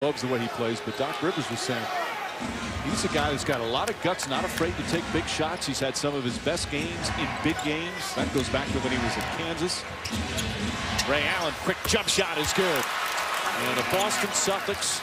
loves the way he plays, but Doc Rivers was saying he's a guy who's got a lot of guts, not afraid to take big shots. He's had some of his best games in big games. That goes back to when he was in Kansas. Ray Allen, quick jump shot is good. And the Boston Celtics